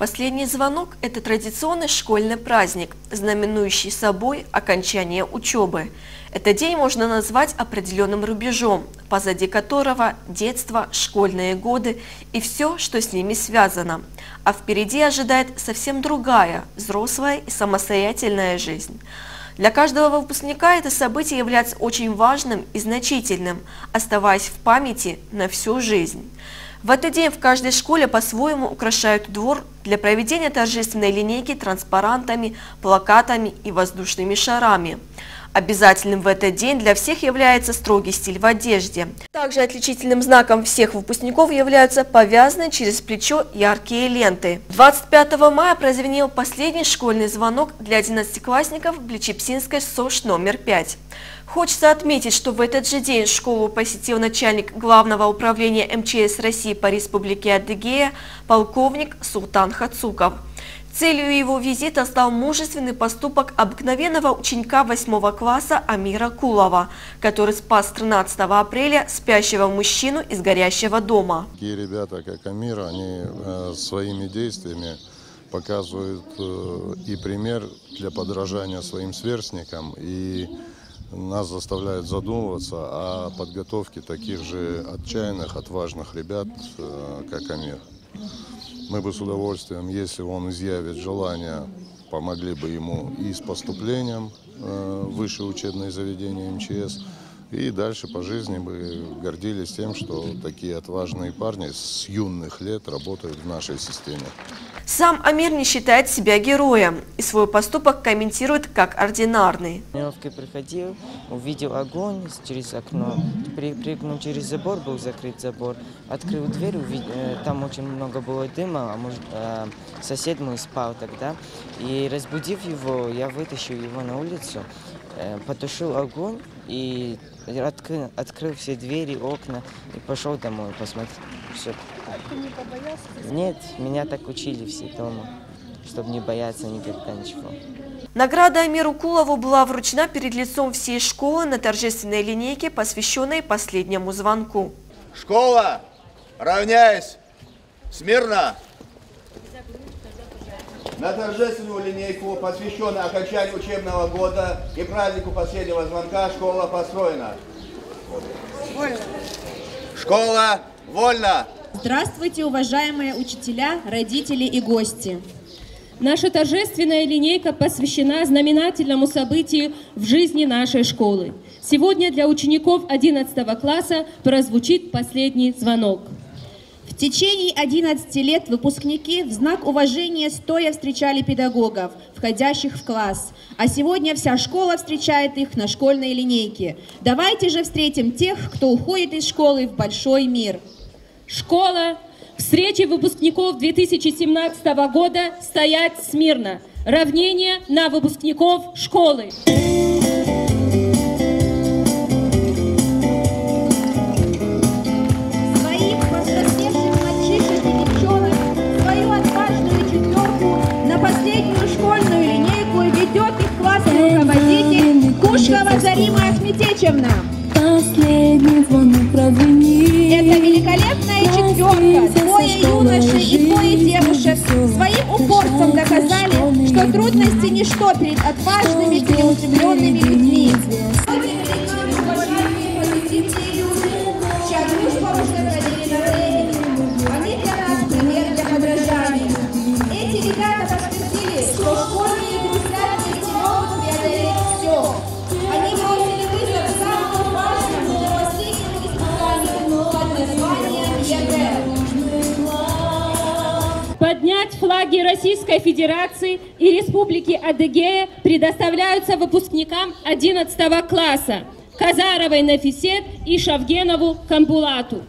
Последний звонок – это традиционный школьный праздник, знаменующий собой окончание учебы. Этот день можно назвать определенным рубежом, позади которого детство, школьные годы и все, что с ними связано. А впереди ожидает совсем другая, взрослая и самостоятельная жизнь. Для каждого выпускника это событие является очень важным и значительным, оставаясь в памяти на всю жизнь. В этот день в каждой школе по-своему украшают двор для проведения торжественной линейки транспарантами, плакатами и воздушными шарами. Обязательным в этот день для всех является строгий стиль в одежде. Также отличительным знаком всех выпускников являются повязанные через плечо яркие ленты. 25 мая прозвенел последний школьный звонок для одиннадцатиклассников в Бличепсинской СОШ номер 5. Хочется отметить, что в этот же день школу посетил начальник Главного управления МЧС России по Республике Адыгея полковник Султан Хацуков. Целью его визита стал мужественный поступок обыкновенного ученика 8 класса Амира Кулова, который спас 13 апреля спящего мужчину из горящего дома. Такие ребята, как Амир, они э, своими действиями показывают э, и пример для подражания своим сверстникам, и нас заставляют задумываться о подготовке таких же отчаянных, отважных ребят, э, как Амир. Мы бы с удовольствием, если он изъявит желание, помогли бы ему и с поступлением э, в высшее учебное заведение МЧС, и дальше по жизни бы гордились тем, что такие отважные парни с юных лет работают в нашей системе. Сам Амир не считает себя героем и свой поступок комментирует как ординарный. Тренировкой приходил, увидел огонь через окно, прыгнул через забор, был закрыт забор, открыл дверь, увидел, э, там очень много было дыма, а может, э, сосед мой спал тогда. И разбудив его, я вытащил его на улицу, э, потушил огонь и открыл, открыл все двери, окна и пошел домой посмотреть. Все. Ты не побоялся? Нет, меня так учили все дома, чтобы не бояться никогда ничего. Награда Амиру Кулову была вручена перед лицом всей школы на торжественной линейке, посвященной последнему звонку. Школа, равняйсь, смирно. На торжественную линейку, посвященную окончанию учебного года и празднику последнего звонка, школа построена. Вольно. Школа, вольно! Здравствуйте, уважаемые учителя, родители и гости! Наша торжественная линейка посвящена знаменательному событию в жизни нашей школы. Сегодня для учеников 11 класса прозвучит последний звонок. В течение 11 лет выпускники в знак уважения стоя встречали педагогов, входящих в класс. А сегодня вся школа встречает их на школьной линейке. Давайте же встретим тех, кто уходит из школы в большой мир. Школа, встречи выпускников 2017 года стоять смирно. Равнение на выпускников школы. Ведет их классный руководитель Кушкова Зарима Ахметечевна. Последний прозвенит. Это великолепная четверка, двое юношей и двое девушек своим упорством доказали, что трудности ничто перед отважными целеустремленными людьми. Флаги Российской Федерации и Республики Адыгея предоставляются выпускникам 11 класса Казаровой Нафисе и Шавгенову Камбулату.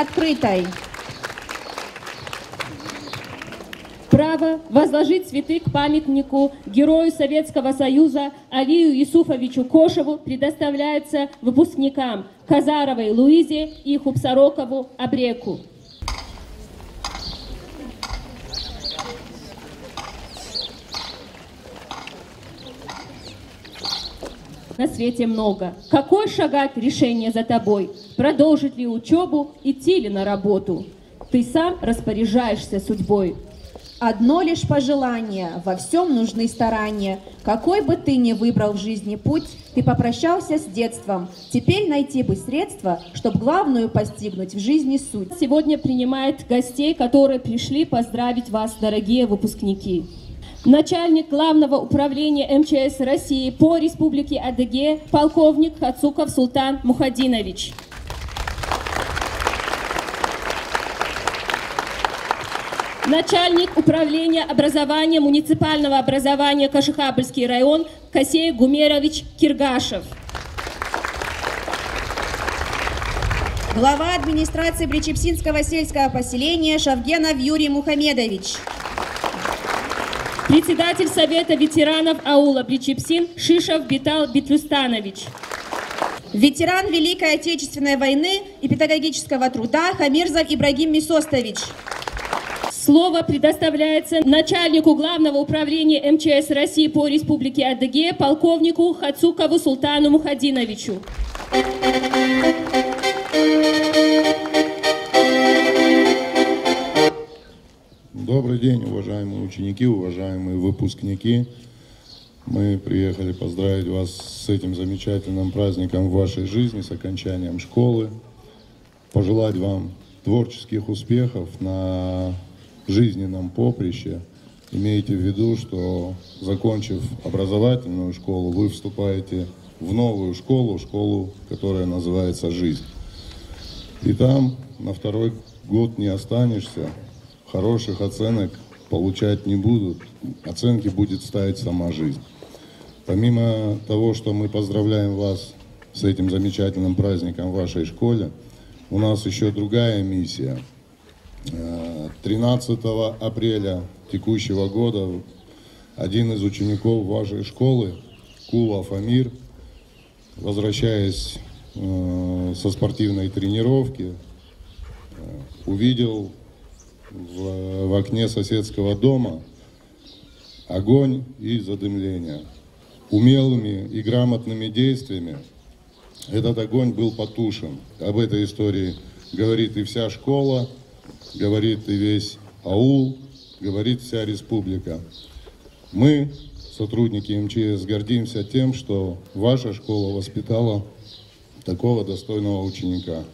Открытой. Право возложить цветы к памятнику герою Советского Союза Алию Юсуфовичу Кошеву предоставляется выпускникам Казаровой Луизе и Хупсарокову Абреку. На свете много. Какой шагать решение за тобой? Продолжить ли учебу, идти ли на работу? Ты сам распоряжаешься судьбой. Одно лишь пожелание, во всем нужны старания. Какой бы ты ни выбрал в жизни путь, ты попрощался с детством. Теперь найти бы средства, чтобы главную постигнуть в жизни суть. Сегодня принимает гостей, которые пришли поздравить вас, дорогие выпускники. Начальник Главного управления МЧС России по Республике Адыгея, полковник Хацуков Султан Мухадинович. Начальник управления образования муниципального образования Кашихабльский район Косей Гумерович Киргашев. Глава администрации Причепсинского сельского поселения Шавгенов Юрий Мухамедович. Председатель Совета ветеранов аула Причепсин Шишев Битал Бетлюстанович. Ветеран Великой Отечественной войны и педагогического труда Хамирзов Ибрагим Мисостович. Слово предоставляется начальнику Главного управления МЧС России по Республике Адыгея полковнику Хацукову Султану Мухадиновичу. Добрый день, уважаемые ученики, уважаемые выпускники. Мы приехали поздравить вас с этим замечательным праздником в вашей жизни, с окончанием школы. Пожелать вам творческих успехов на жизненном поприще. Имейте в виду, что закончив образовательную школу, вы вступаете в новую школу, школу, которая называется «Жизнь». И там на второй год не останешься, хороших оценок получать не будут, оценки будет ставить сама жизнь. Помимо того, что мы поздравляем вас с этим замечательным праздником в вашей школе, у нас еще другая миссия. 13 апреля текущего года один из учеников вашей школы, Кулов Амир, возвращаясь э, со спортивной тренировки, э, увидел в, в окне соседского дома огонь и задымление. Умелыми и грамотными действиями этот огонь был потушен. Об этой истории говорит и вся школа, говорит и весь аул, говорит вся республика. Мы, сотрудники МЧС, гордимся тем, что ваша школа воспитала такого достойного ученика.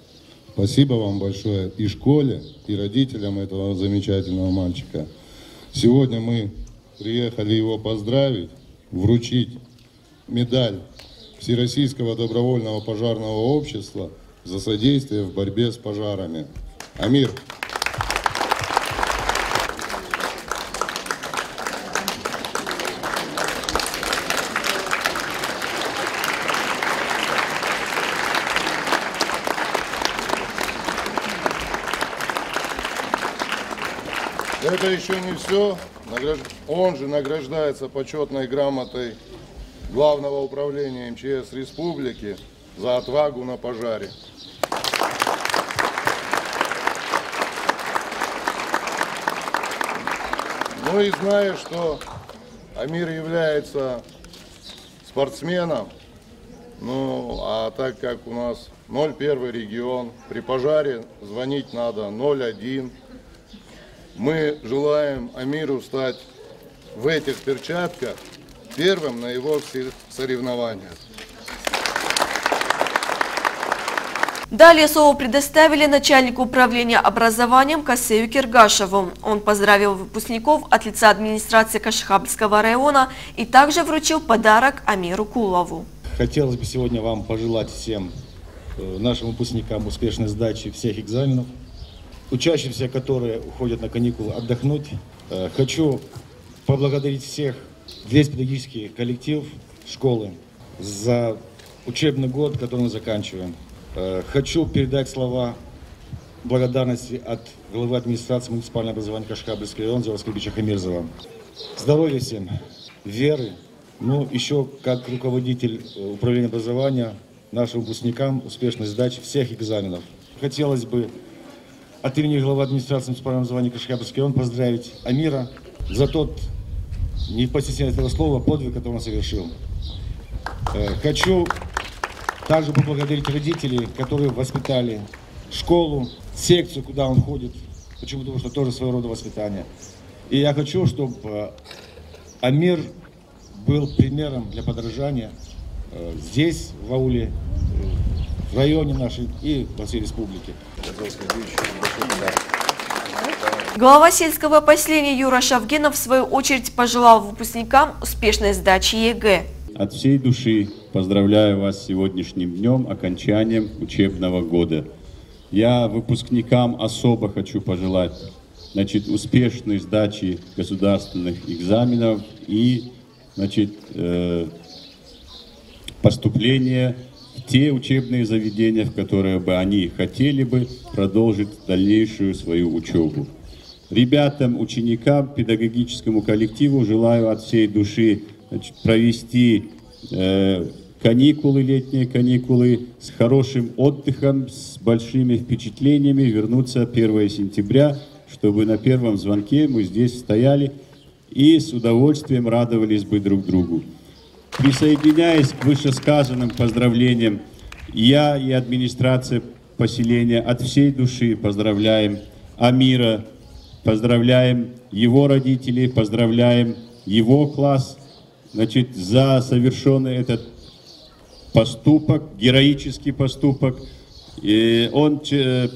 Спасибо вам большое и школе, и родителям этого замечательного мальчика. Сегодня мы приехали его поздравить, вручить медаль Всероссийского добровольного пожарного общества за содействие в борьбе с пожарами. Амир! Это еще не все. Он же награждается почетной грамотой Главного управления МЧС Республики за отвагу на пожаре. Ну и зная, что Амир является спортсменом, ну а так как у нас 01 регион, при пожаре звонить надо 01, мы желаем Амиру стать в этих перчатках первым на его всех соревнованиях. Далее слово предоставили начальнику управления образованием Касею Киргашеву. Он поздравил выпускников от лица администрации Кашхабльского района и также вручил подарок Амиру Кулову. Хотелось бы сегодня вам пожелать всем э, нашим выпускникам успешной сдачи всех экзаменов, учащимся, которые уходят на каникулы отдохнуть. Э, хочу поблагодарить всех, весь педагогический коллектив школы за учебный год, который мы заканчиваем. Э, Хочу передать слова благодарности от главы администрации муниципального образования Кашкабельский район Заводского Хамирзова. Здоровья всем, веры, ну, еще как руководитель э, управления образования нашим выпускникам успешной сдачи всех экзаменов. Хотелось бы от имени главы администрации муниципального образования Кашкабельский район поздравить Амира за тот, не постесняясь этого слова, подвиг, который он совершил. Э, Хочу также поблагодарить родителей, которые воспитали школу, секцию, куда он ходит. Почему? Потому что тоже своего рода воспитание. И я хочу, чтобы э, Амир был примером для подражания э, здесь, в ауле, районе нашей и во всей республике. Глава сельского поселения Юра Шовгенов в свою очередь пожелал выпускникам успешной сдачи ЕГЭ. От всей души поздравляю вас с сегодняшним днем, окончанием учебного года. Я выпускникам особо хочу пожелать значит, успешной сдачи государственных экзаменов и значит, э, поступления в те учебные заведения, в которые бы они хотели бы продолжить дальнейшую свою учебу. Ребятам, ученикам, педагогическому коллективу желаю от всей души провести э, каникулы, летние каникулы с хорошим отдыхом, с большими впечатлениями, вернуться 1 сентября, чтобы на первом звонке мы здесь стояли и с удовольствием радовались бы друг другу. Присоединяясь к вышесказанным поздравлениям, я и администрация поселения от всей души поздравляем Амира, поздравляем его родителей, поздравляем его класс, значит, за совершенный этот поступок, героический поступок. И он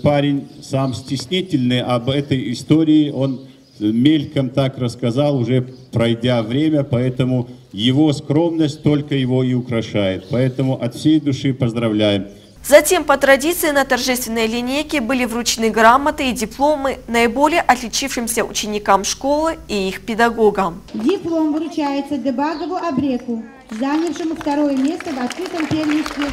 парень сам стеснительный, об этой истории он мельком так рассказал, уже пройдя время, поэтому его скромность только его и украшает. Поэтому от всей души поздравляем. Затем по традиции на торжественной линейке были вручены грамоты и дипломы наиболее отличившимся ученикам школы и их педагогам. Диплом вручается Дебагову Абреку, занявшему второе место в открытом первенстве.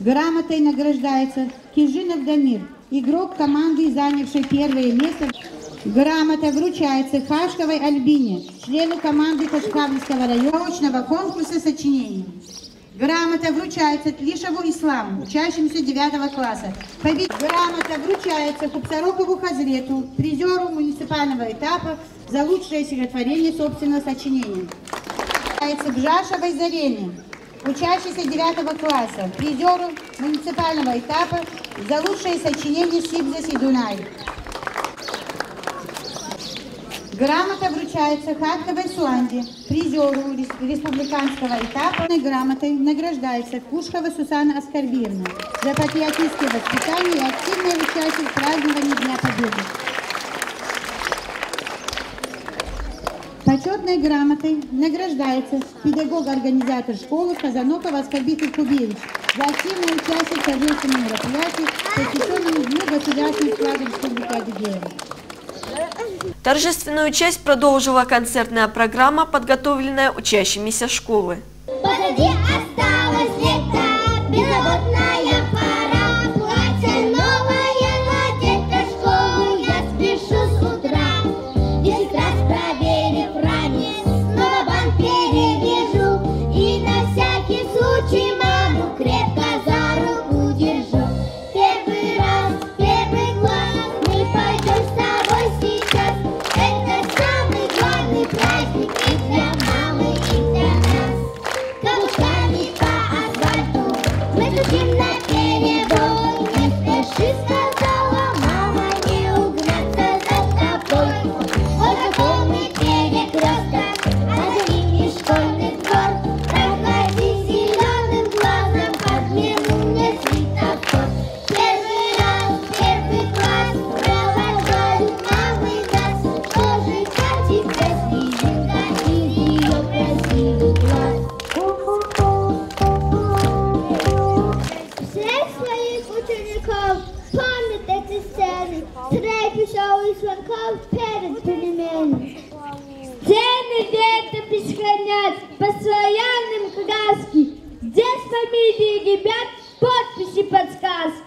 Грамотой награждается Кижинов Дамир, игрок команды, занявший первое место. Грамота вручается Хашковой Альбине, члену команды Кашкавльского районного конкурса сочинений. Грамота вручается Тлишеву Исламу, учащемуся 9 класса. Побед... Грамота вручается Купсарокову Хазрету, призеру муниципального этапа за лучшее стихотворение собственного сочинения. Вручается Бжашевой Зарене, учащейся 9 класса, призеру муниципального этапа за лучшее сочинение Сибзас и Дунай. Грамота вручается Хатковой Суанде, призеру рес- республиканского этапа. Грамотой награждается Кушкова Сусана Аскарбиевна за патриотическое воспитание и активное участие в праздновании Дня Победы. Почетной грамотой награждается педагог-организатор школы Казаноков Аскарбитов Кубевич за активное участие в торжественном мероприятии, посвященном Дню государственных флагов Республики Адыгея. Торжественную часть продолжила концертная программа, подготовленная учащимися школы. Позади осталось лето, беззаботная звонков перед переменой. Стены вето хранят постоянным краски, где фамилии ребят, подписи подсказки.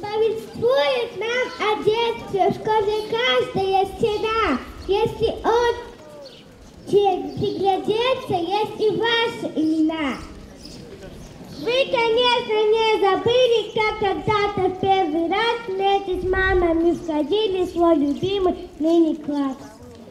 Повествует нам о детстве в школе каждая стена. Если он приглядеться, есть и ваши имена. Вы, конечно, не забыли, как когда-то в первый раз вместе с мамами входили в свой любимый мини-класс.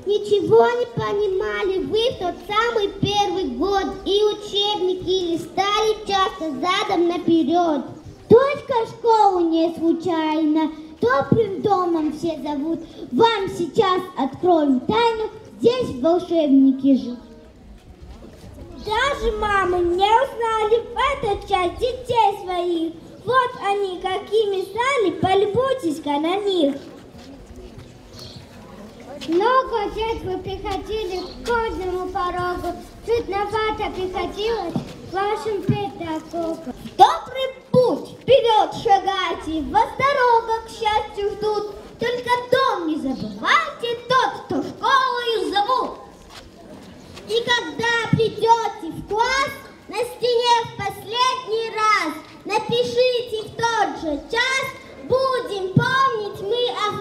Ничего не понимали вы в тот самый первый год и учебники листали часто задом наперед. Только школу не случайно, добрым домом все зовут. Вам сейчас откроем тайну, здесь волшебники живут. Даже мамы не узнали в этот час детей своих. Вот они какими стали, полюбуйтесь-ка на них. Много лет вы приходили к каждому порогу, Трудновато приходилось вашим педагогам. Добрый путь, вперед шагайте, вас дорога к счастью ждут. Только дом не забывайте, тот, кто школою зовут. И когда придете в класс, на стене в последний раз Напишите в тот же час, будем помнить мы о вас.